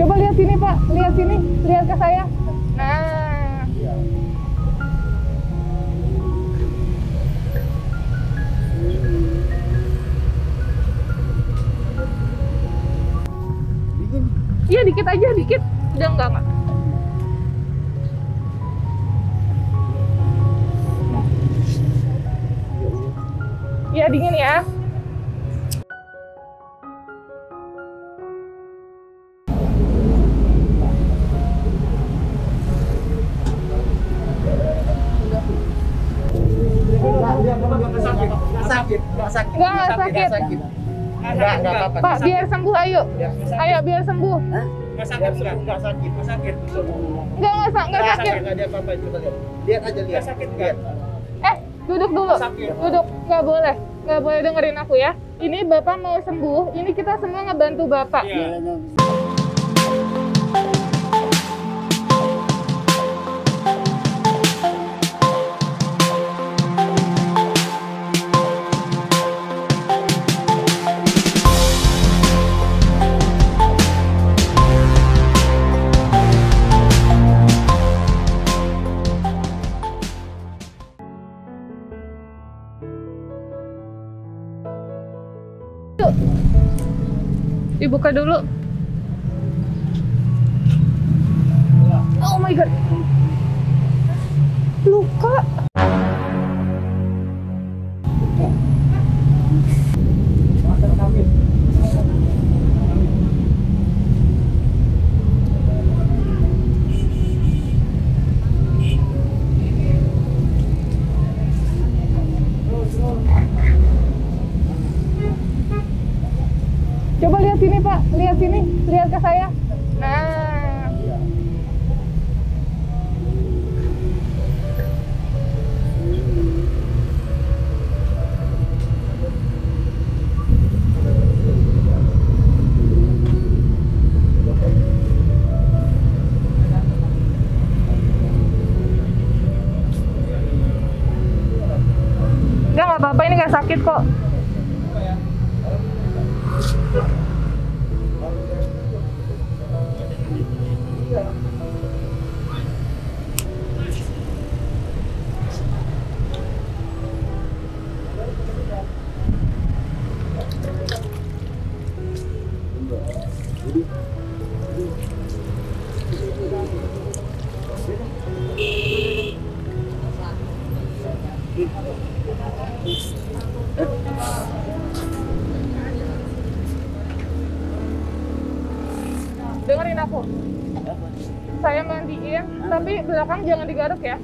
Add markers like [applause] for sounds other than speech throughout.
Coba lihat sini Pak, lihat sini, lihat ke saya. Nah, iya dikit aja, dikit. Udah enggak enggak. Iya dingin ya. Nggak, nggak sakit. Nggak, nggak apa-apa. Pak, biar sembuh ayo. Ayo biar sembuh. Nggak sakit, nggak, nggak sakit, nggak sakit. Enggak enggak sa- enggak Nggak sakit. nggak ada apa-apa, coba lihat. Lihat aja lihat. sakit nggak? Eh, duduk dulu. Sakit. Duduk. Nggak boleh. Nggak boleh dengerin aku ya. Ini Bapak mau sembuh. Ini kita semua ngebantu Bapak. Iya. Dibuka dulu. Lihat ke saya. Dengerin aku. Saya mandiin, tapi belakang jangan digaruk ya.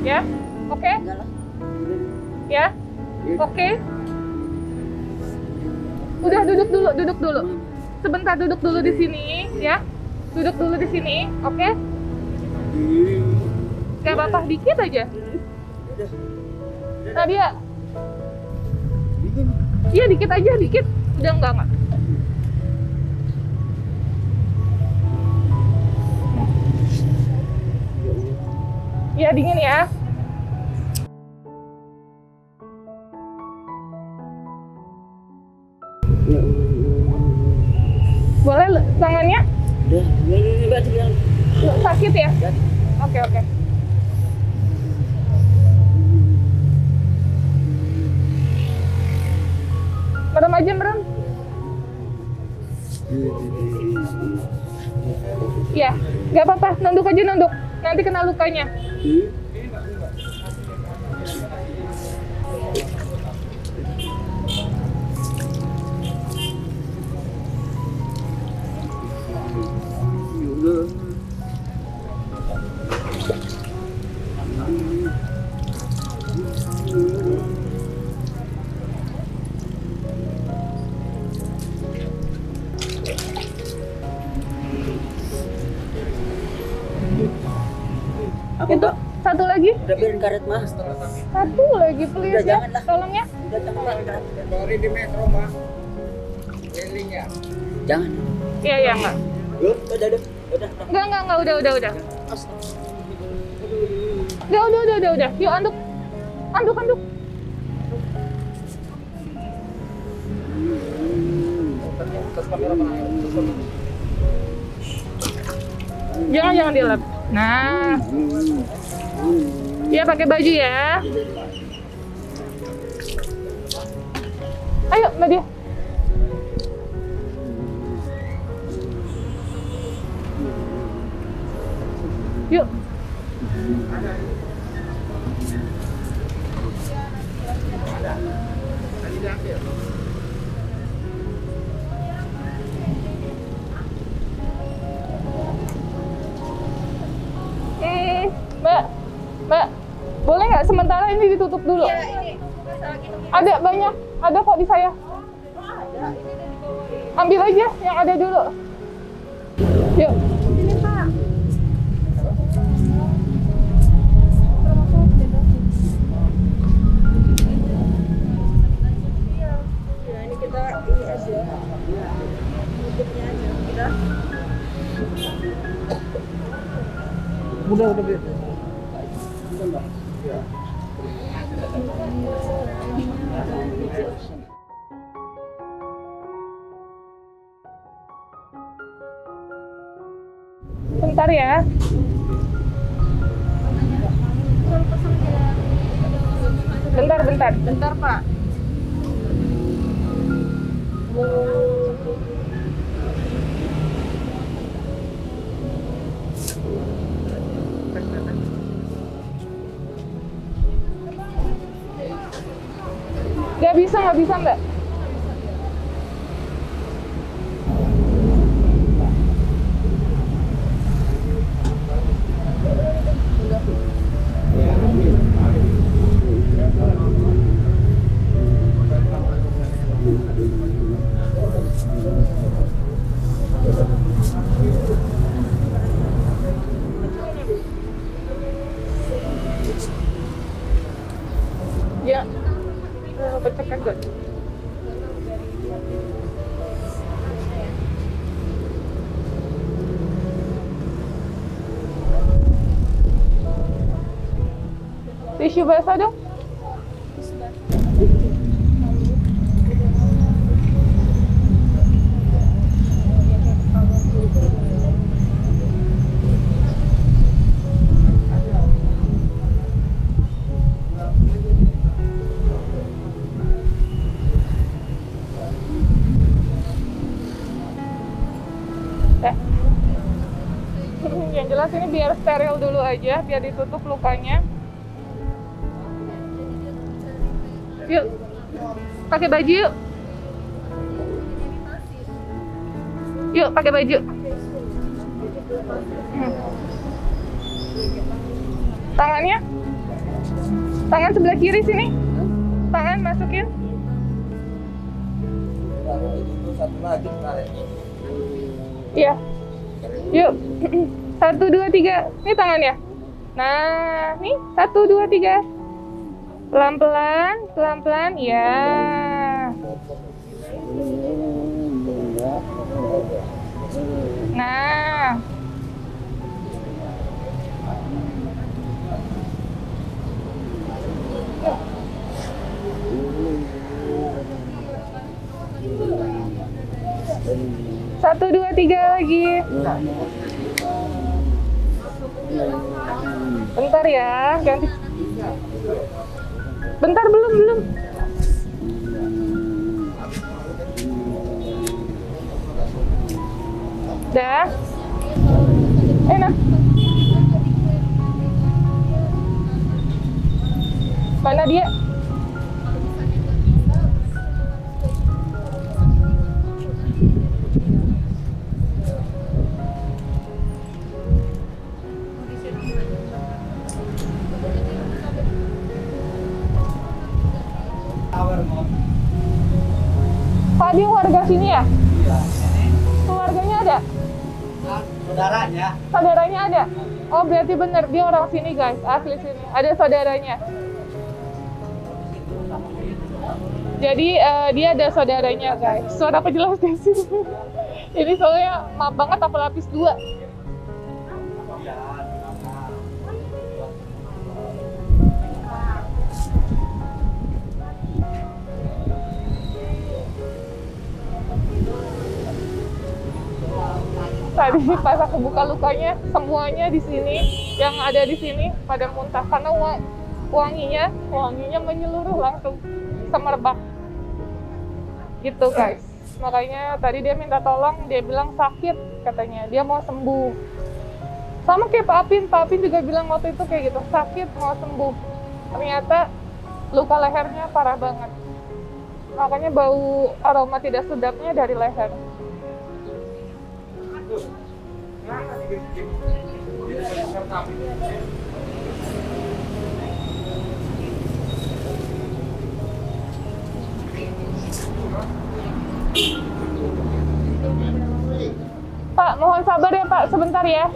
Ya? Oke? Ya? Oke? Udah duduk dulu, duduk dulu. Sebentar duduk dulu di sini, ya. Duduk dulu di sini, oke? Gak apa-apa, dikit aja. Nadia. Iya, dikit aja, dikit. Udah enggak, enggak. Iya, dingin ya. Le- tangannya? Udah, Sakit ya? Oke, oke. Merem aja, merem. Ya, nggak apa-apa. Nunduk aja, nunduk. Nanti kena lukanya. Apa Itu mbak? satu lagi. Udah karet mah. Satu lagi, please Udah, ya. janganlah. Tolong ya. Udah jangan. Sorry di metro mah. Kelilingnya. Jangan. Iya, iya, enggak. Udah, udah, udah. Udah, Enggak, enggak, enggak. Udah, udah, udah. Udah, udah, udah, udah, udah. Yuk, anduk. Anduk, anduk. Jangan jangan dilap. Nah, ya pakai baju ya. Ayo, Mbak. Yuk. Ini ditutup dulu? Ada banyak, ada kok di saya. Ambil aja yang ada dulu. Yuk. kita Udah, udah, Bentar ya. Bentar, bentar. bentar pak Tisu. Eh. [laughs] Jelas ini biar steril dulu aja, biar ditutup lukanya. Yuk, pakai baju yuk. Yuk, pakai baju. Hmm. Tangannya? Tangan sebelah kiri sini. Tangan masukin. Iya. Yuk. [clears throat] Satu, dua, tiga. Ini tangannya. Nah, nih. Satu, dua, tiga. Pelan-pelan, pelan-pelan. Ya. Nah. Satu, dua, tiga lagi. Bentar ya, ganti. Bentar, belum, belum. Dah. Enak. Mana dia? Bener, dia orang sini guys, asli sini. Ada saudaranya. Jadi eh, dia ada saudaranya guys. Suara apa jelas sini? [laughs] Ini soalnya maaf banget apa lapis dua. Tadi pas aku buka lukanya semuanya di sini yang ada di sini pada muntah. Karena wa- wanginya wanginya menyeluruh langsung semerbak. Gitu guys. Makanya tadi dia minta tolong dia bilang sakit katanya. Dia mau sembuh. Sama kayak Pak Apin. Pak Apin juga bilang waktu itu kayak gitu sakit mau sembuh. Ternyata luka lehernya parah banget. Makanya bau aroma tidak sedapnya dari leher Pak, mohon sabar ya Pak, sebentar ya.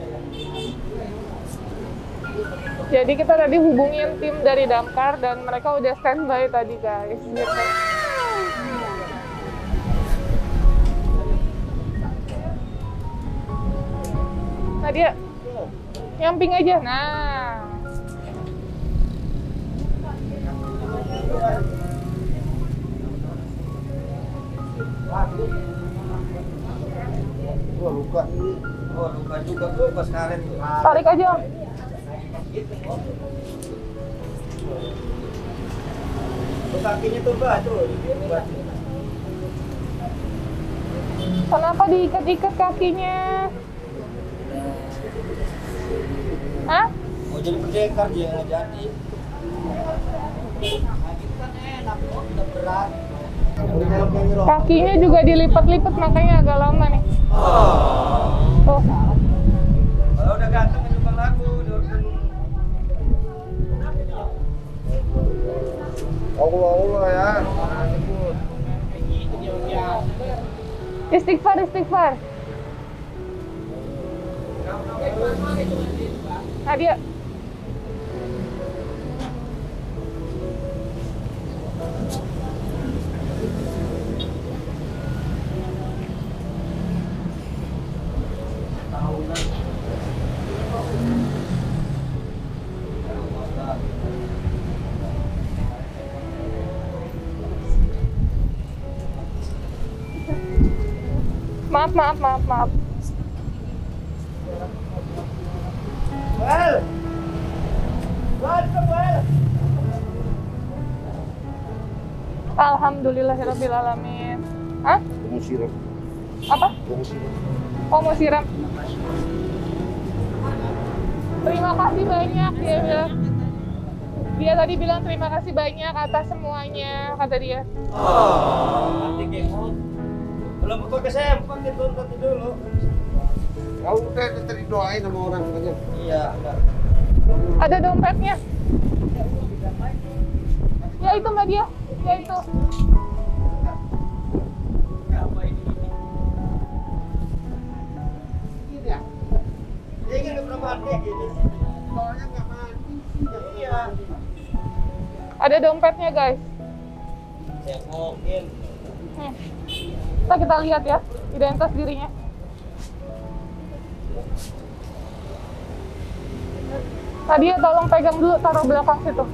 Jadi kita tadi hubungin tim dari Damkar dan mereka udah standby tadi guys. Gitu. Dia nyamping aja. Nah, Wah luka. Oh luka juga tuh pas karet tuh. tarik aja. Kakinya tuh bah tuh. Kenapa diikat-ikat kakinya? Hah? Mau jadi pendekar dia nggak jadi. Nah, gitu kan. Kakinya juga dilipat-lipat makanya agak lama nih. Tuh. Kalau udah ganteng juga lagu, udah udah Allah Allah ya. Istighfar, istighfar. Nadia. Maaf, maaf, maaf, maaf. Alhamdulillahirrahmanirrahim. Hah? Kamu siram, Apa? kamu siram. Oh, mau siram? Terima kasih banyak, dia bilang. Dia tadi bilang terima kasih banyak atas semuanya, kata dia. Nanti kemot. Belum pakai sempak itu nanti dulu. Kamu udah tadi doain sama orang katanya. Iya. Ada dompetnya. Ya itu mbak dia, ya itu. Mati. Iya. Ada dompetnya guys. Nih. Kita kita lihat ya identitas dirinya. Tadi ya tolong pegang dulu, taruh belakang situ.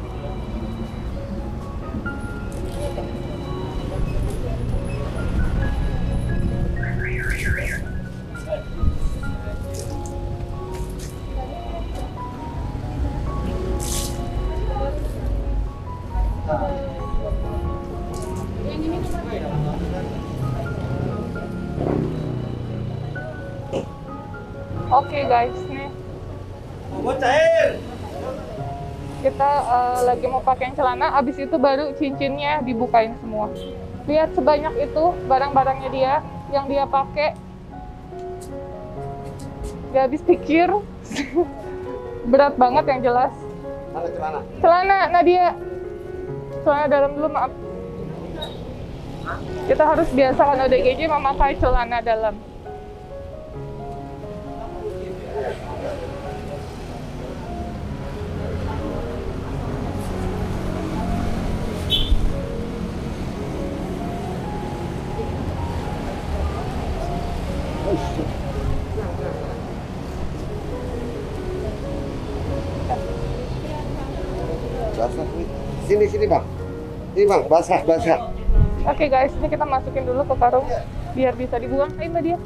Eh, lagi mau pakai celana, abis itu baru cincinnya dibukain semua. Lihat sebanyak itu barang-barangnya dia yang dia pakai. Gak habis pikir, [laughs] berat banget yang jelas. Celana? Celana Nadia, celana dalam dulu maaf. Kita harus biasakan ODGJ memakai celana dalam. Basah. Sini sini bang. Ini bang, basah basah. Oke guys, ini kita masukin dulu ke karung biar bisa dibuang. Ayo Mbak dia.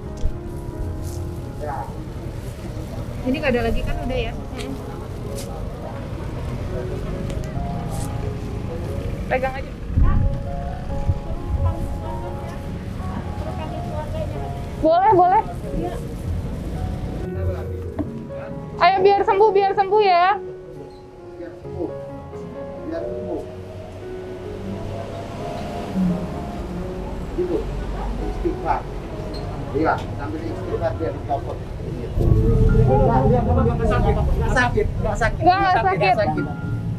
Ini nggak ada lagi kan udah ya? Pegang aja. Boleh, boleh. Ayo biar sembuh, biar sembuh ya. Biar sembuh. Biar sembuh. Gitu. Istighfar. Iya, sambil istighfar biar dicopot. Enggak, sakit. Enggak sakit. Enggak sakit. Enggak, enggak sakit.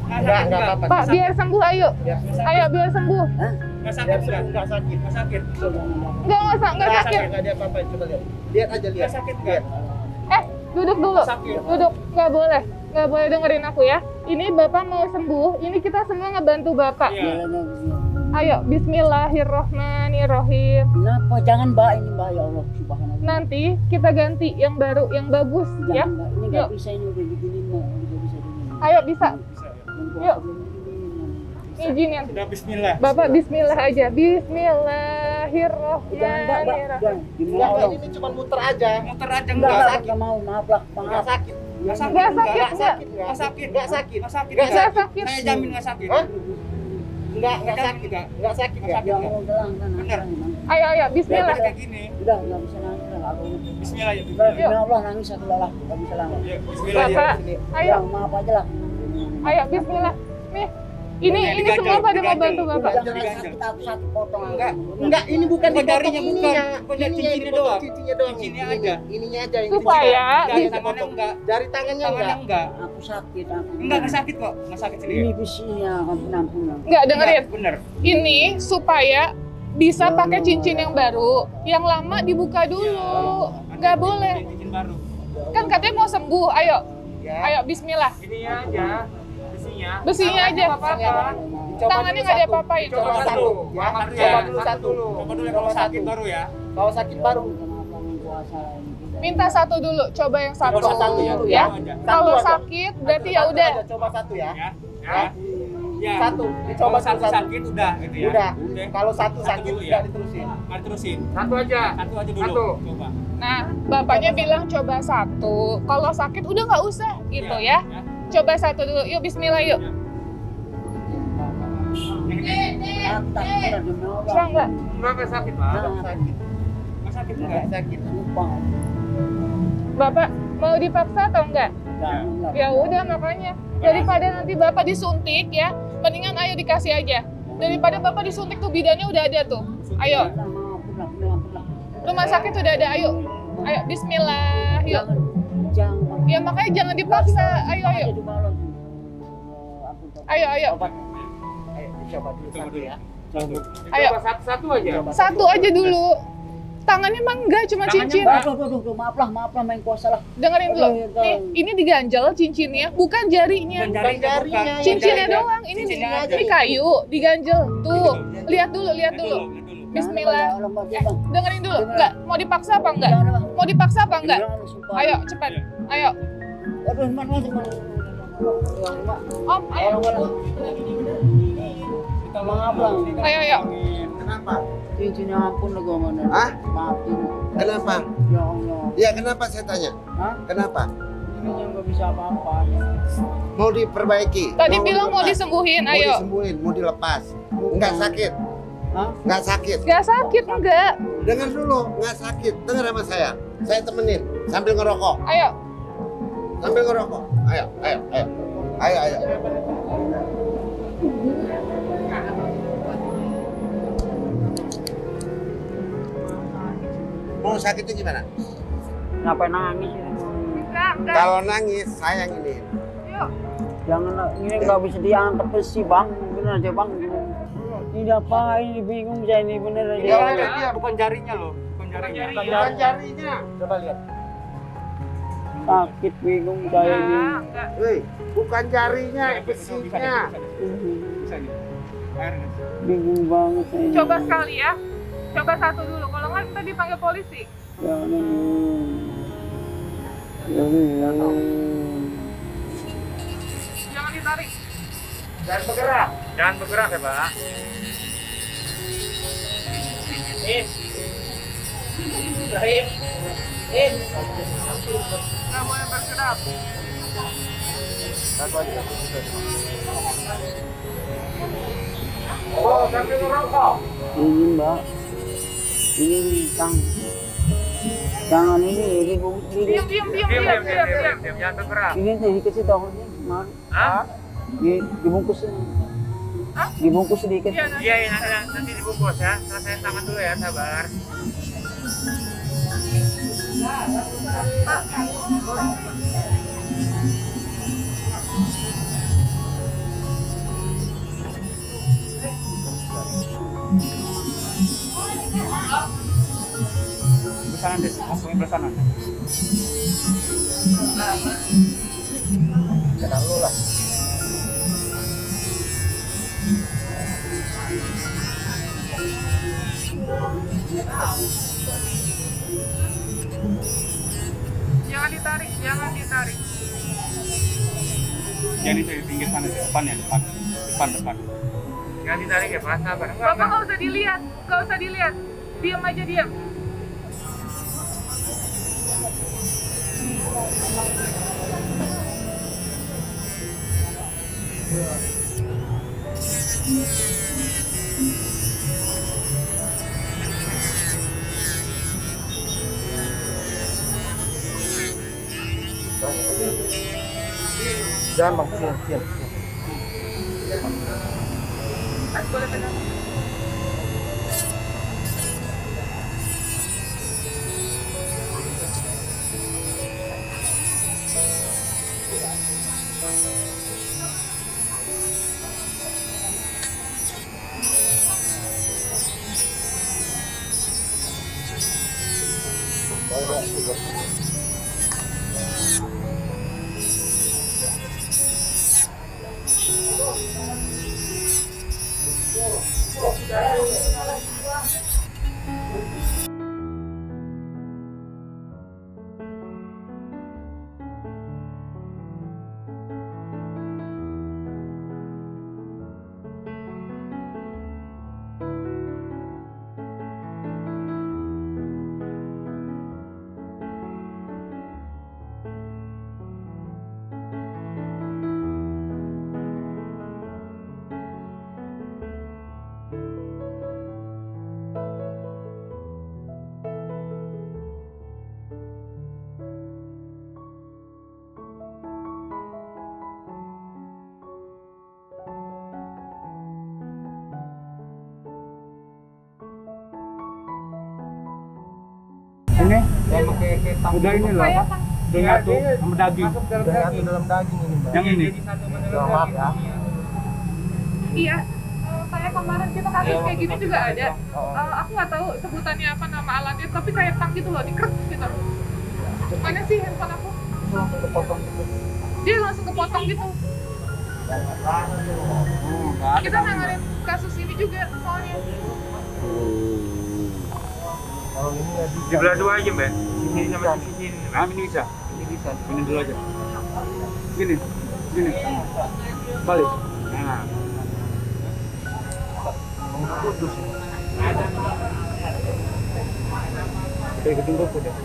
Enggak, enggak apa-apa. Pak, biar sembuh, ayo. Ayo, biar sembuh. Nggak sakit, nggak Enggak sakit. nggak sakit. Enggak, enggak, sa- enggak sakit. Enggak ada apa-apa, coba lihat. Lihat aja lihat. Nggak sakit nggak? Eh, duduk dulu. Sakit. Duduk, nggak boleh. Nggak boleh dengerin aku ya. Ini Bapak mau sembuh, ini kita semua ngebantu Bapak. Iya. Ayo, bismillahirrohmanirrohim. Kenapa? Jangan mbak ini mbak ya Allah subhanallah. Nanti kita ganti yang baru, yang bagus ya. Jangan, Mbak. Ini nggak bisa ini udah begini mbak. Udah bisa begini. Ayo, bisa. Bisa ya. Yuk. Begini. Izinin. Sudah Bismillah. Bapak bismillah aja. Demi Enggak, Allah. ini cuma muter aja. Muter aja Enggak, nggak enggak, sakit. enggak mau. Maaf lah. Enggak Maaf. sakit. Nggak sakit. Nggak sakit, nggak nggak. sakit. Nggak sakit. Nggak sakit. Nggak sakit. Nggak Nggak sakit. Saya jamin nggak sakit. Hah? Enggak, enggak sakit. nggak? Enggak sakit Nggak ya. sakit. Ya nangis, nangis. Ayo, ayo, bismillah. Kayak gini. Udah, nggak bisa nangis Bismillah ya. Bismillah. nangis aku lah. Nggak bisa lah. Ya, Bismillah ya. Bapak, ayo, Ya, maaf aja lah. ayo, bismillah. Nih, ini ini semua pada mau bantu Bapak. Aku sakit potong. Enggak. Enggak, ini bukan dipotong jarinya, ininya. bukan. Ininya cincinnya doang. Cincinnya doang. Cincinnya Ini, aja. Ininya aja yang Supaya bisa. tangannya enggak. Jari tangannya enggak. enggak. Aku sakit aku. Enggak, enggak sakit kok. Enggak sakit Ini sendiri. bisinya ampun ampun. ampun. Enggak, dengerin. Enggak, Bener. Ini supaya bisa pakai cincin yang baru. Yang lama dibuka dulu. Nggak boleh. Cincin baru. Kan katanya mau sembuh. Ayo, Ya. ayo, bismillah. Ini aja. Besinya. Besinya aja. Coba Tangannya dulu nggak satu. diapa-apain. Coba Coba satu. satu. Ya, Ya, satu coba ya. dulu satu. Coba dulu ya, kalau sakit baru ya. Kalau sakit baru. Minta satu dulu, coba yang satu, Coba satu ya. ya. Satu. Kalau Satu sakit berarti ya Satu udah. Coba satu ya. Ya. Ya. Ya. Satu. Coba Dicoba satu satu. sakit udah gitu ya. Udah. Kalau satu Satu sakit dulu enggak ya. diterusin. Mari terusin. Satu aja. Satu aja dulu. Satu. Coba. Nah, bapaknya bilang coba satu. Kalau sakit udah nggak usah gitu ya. Ya. Coba satu dulu. Yuk Bismillah yuk. Aku takut lah, demi Allah. Bisa nggak? Enggak enggak sakit, Pak. Sakit. Enggak sakit Enggak enggak. sakit. Sumpah. Bapak mau dipaksa atau enggak? Ya udah makanya. Daripada nanti bapak disuntik ya, mendingan ayo dikasih aja. Daripada bapak disuntik tuh bidannya udah ada tuh. Ayo, rumah sakit udah ada. Ayo, ayo Bismillah. Yuk. Ya makanya jangan dipaksa. Ayo, ayo. Ayo, ayo. Ayo, dicoba dulu Coba satu ya. Ayo. satu satu aja. Coba Satu aja dulu. Tangannya mah enggak, cuma Tangannya cincin. Aduh, aduh, aduh, aduh, maaf lah, maaf lah main kuasa lah. Dengerin dulu. Nih, ini diganjel cincinnya, bukan jarinya. Dan jarinya bukan. Cincinnya doang. Ini Cincinnya ini kayu, diganjel. Tuh, lihat dulu, lihat dulu. Bismillah. Eh, dengerin dulu. Enggak, mau dipaksa apa enggak? Mau dipaksa apa enggak? Ayo, cepat. Ayo. Aduh, Pak. Om, ayo. Bang. Ayo, ayo. Kenapa? Cincinnya ampun lah gua mana. Hah? Maafin. Kenapa? Ya Allah. Ya kenapa saya tanya? Hah? Kenapa? Ini yang nggak bisa apa-apa. Mau diperbaiki. Tadi bilang mau disembuhin, Mau ayo. disembuhin, mau dilepas. Enggak sakit. Hah? Enggak sakit. Gak sakit enggak? Dengar dulu, enggak sakit. Dengar sama saya. Saya temenin sambil ngerokok. Ayo. Sambil ngerokok. Ayo, ayo, ayo. Ayo, ayo. Mau sakitnya gimana? Ngapain nangis ya? Kalau nangis, saya yang ini. Yuk. Jangan ini nggak bisa diangkat besi bang, bener aja bang. Ini apa? Ini bingung saya ini bener aja. Ya, dia. bukan jarinya loh. Bukan jarinya. Bukan jarinya. Coba lihat. Sakit bingung saya ini. Wih, bukan jarinya, besinya. nih. Bingung banget saya. ini. Coba sekali ya. Coba satu dulu. Kalau enggak kita dipanggil polisi. Jangan. Jangan. Jangan ditarik. Jangan bergerak. Jangan bergerak ya, Pak. Nih. Rahim. Nggak boleh bergerak. Satu aja. Ini mbak. Ini tang. Jangan ini, ini bu- ini. Diam, diam, diam, diam, diam, diam. Jangan bergerak. Ini dikasih tahunya, Mar. Hah? Di, dibungkus ini. Hah? Dibungkus sedikit. Iya, nanti. Iya, iya, nanti, nanti dibungkus ya. Selesai tangan dulu ya, sabar. Pesanan deh, masukin pesanan. Kena lu lah. Jangan ditarik, jangan ditarik. Jangan itu di pinggir sana, depan ya, depan. Depan, depan. Jangan ditarik ya, Pak. Sabar. Enggak, Bapak enggak. nggak usah dilihat, nggak usah dilihat. Diam aja diam. Jangan bang, sian, udah ini loh. Kan Udah nyatu sama daging. Udah nyatu dalam daging ini, Mbak. Yang ini. Udah maaf ya. Iya. Eh, Kayak kemarin kita kasus kayak gini juga ada. Oh. Eh, aku nggak tahu sebutannya apa nama alatnya, tapi kayak tang gitu loh, dikrek gitu. Mana sih handphone aku? Langsung kepotong gitu. Dia langsung kepotong gitu. Kita nanganin kasus ini juga soalnya. Kalau ini ya. Di belah dua aja, Mbak. Sini sama sini. Ah, ini bisa. Ini bisa. Ini dulu aja. Gini, gini. Balik. Nah, Putus. kita ikutin kuku deh.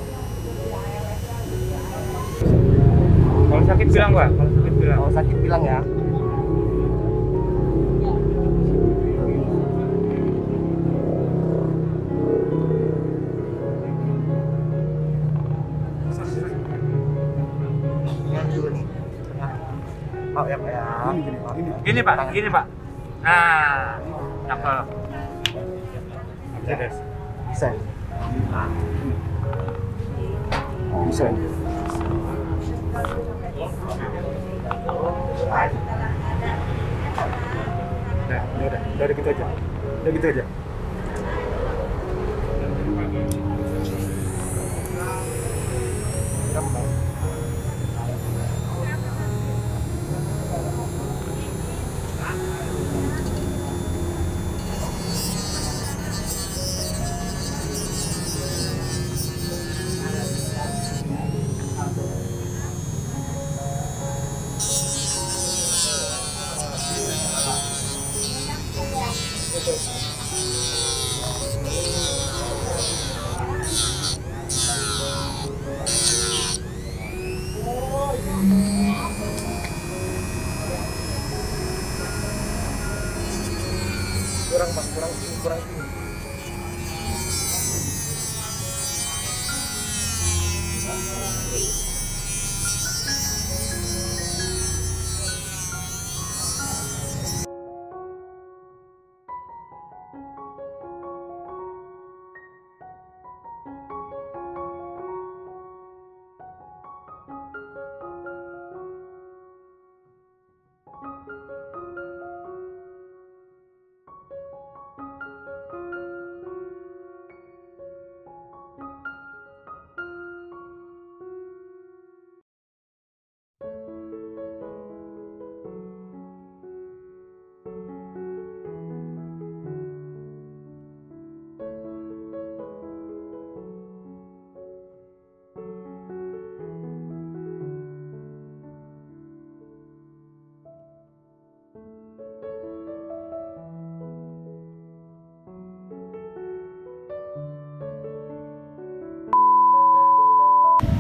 Kalau sakit bilang, Pak. Kalau sakit bilang. Kalau sakit bilang ya. Oh ya, ya. Gini, gini, gini. Gini, Pak. Gini, Pak. Nah, cakep. Bisa. Bisa. Udah, udah, udah, udah gitu aja. Udah gitu aja.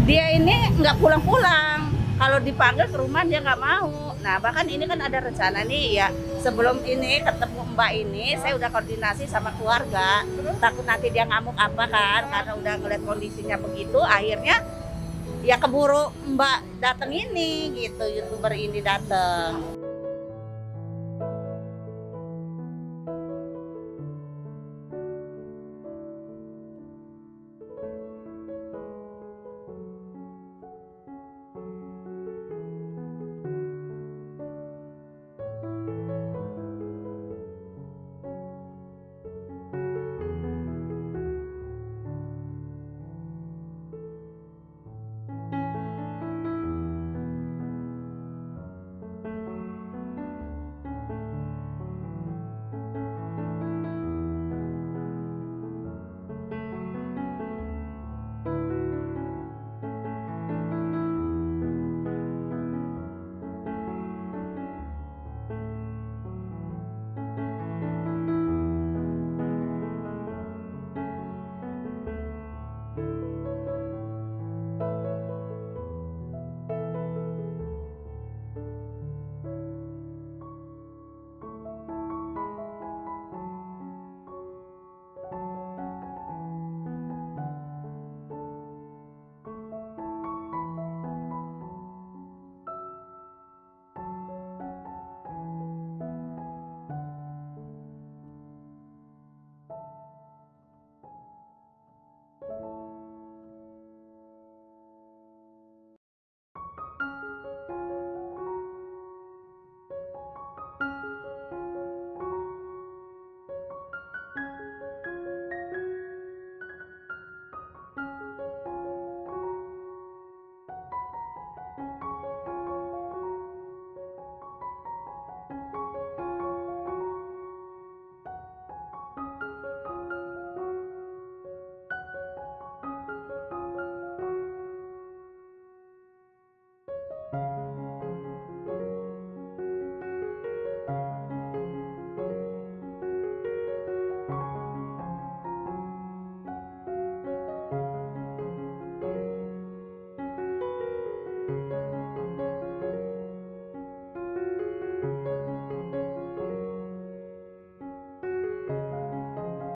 Dia ini nggak pulang-pulang. Kalau dipanggil ke rumah dia nggak mau. Nah bahkan ini kan ada rencana nih ya. Sebelum ini ketemu mbak ini saya udah koordinasi sama keluarga. Takut nanti dia ngamuk apa kan karena udah ngeliat kondisinya begitu akhirnya ya keburu mbak dateng ini gitu. Youtuber ini dateng